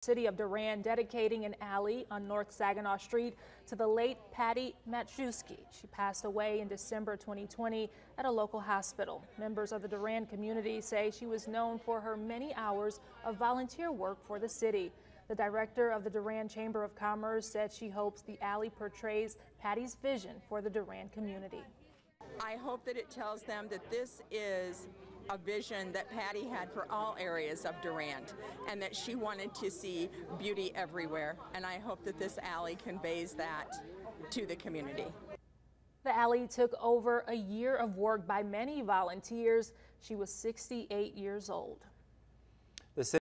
City of Durand dedicating an alley on North Saginaw Street to the late Patti Matejewski. She passed away in December 2020 at a local hospital. Members of the Durand community say she was known for her many hours of volunteer work for the city. The director of the Durand Chamber of Commerce said she hopes the alley portrays Patti's vision for the Durand community. I hope that it tells them that this is a vision that Patti had for all areas of Durand and that she wanted to see beauty everywhere. And I hope that this alley conveys that to the community. The alley took over a year of work by many volunteers. She was 68 years old.